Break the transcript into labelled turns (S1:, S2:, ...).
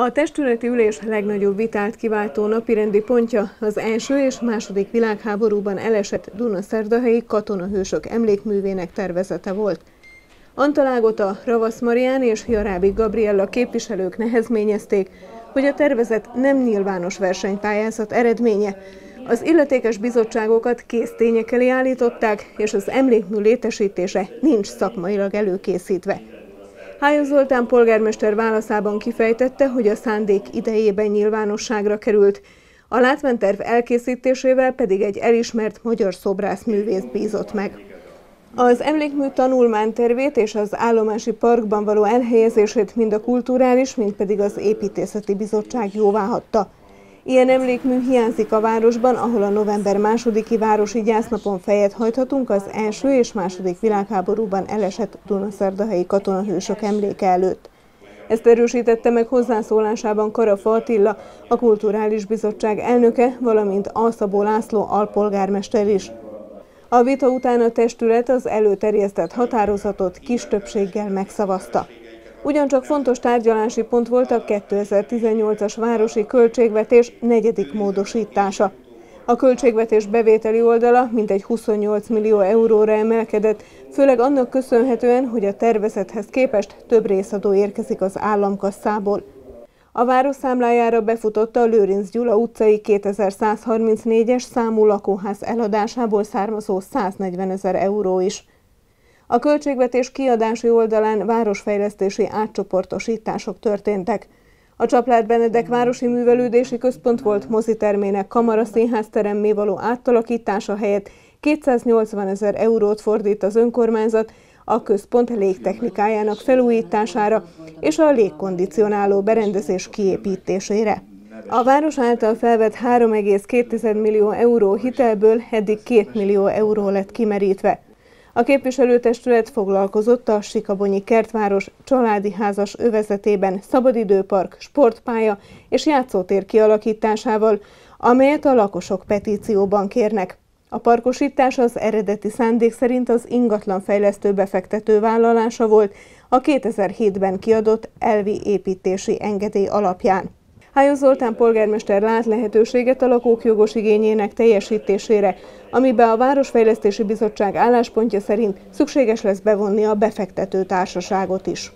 S1: A testületi ülés legnagyobb vitát kiváltó napirendi pontja az első és második világháborúban elesett Dunaszerdahelyi katonahősök emlékművének tervezete volt. Antalágota, Ravasz Marián és Jarábi Gabriella képviselők nehezményezték, hogy a tervezet nem nyilvános versenypályázat eredménye. Az illetékes bizottságokat kész tények elé állították, és az emlékmű létesítése nincs szakmailag előkészítve. Hájó Zoltán polgármester válaszában kifejtette, hogy a szándék idejében nyilvánosságra került, a látványterv elkészítésével pedig egy elismert magyar szobrászművész bízott meg. Az emlékmű tanulmánytervét és az állomási parkban való elhelyezését mind a kulturális, mind pedig az építészeti bizottság jóváhagyta. Ilyen emlékmű hiányzik a városban, ahol a november másodiki városi gyásznapon fejet hajthatunk az első és második világháborúban elesett Dunaszerdahelyi katonahősök emléke előtt. Ezt erősítette meg hozzászólásában Karafa Attila, a Kulturális Bizottság elnöke, valamint Alszabó László alpolgármester is. A vita után a testület az előterjesztett határozatot kis többséggel megszavazta. Ugyancsak fontos tárgyalási pont volt a 2018-as városi költségvetés negyedik módosítása. A költségvetés bevételi oldala mintegy 28 millió euróra emelkedett, főleg annak köszönhetően, hogy a tervezethez képest több részadó érkezik az államkasszából. A város számlájára befutotta a Lőrinc Gyula utcai 2134-es számú lakóház eladásából származó 140 ezer euró is. A költségvetés kiadási oldalán városfejlesztési átcsoportosítások történtek. A Csaplát Benedek Városi Művelődési Központ volt mozitermének kamara színházteremmé való áttalakítása helyett 280 ezer eurót fordít az önkormányzat a központ légtechnikájának felújítására és a légkondicionáló berendezés kiépítésére. A város által felvett 3,2 millió euró hitelből eddig 2 millió euró lett kimerítve. A képviselőtestület foglalkozott a Sikabonyi kertváros családi házas övezetében szabadidőpark, sportpálya és játszótér kialakításával, amelyet a lakosok petícióban kérnek. A parkosítás az eredeti szándék szerint az ingatlan fejlesztő befektető vállalása volt a 2007-ben kiadott elvi építési engedély alapján. Hájó Zoltán polgármester lát lehetőséget a lakók jogos igényének teljesítésére, amiben a Városfejlesztési Bizottság álláspontja szerint szükséges lesz bevonni a befektető társaságot is.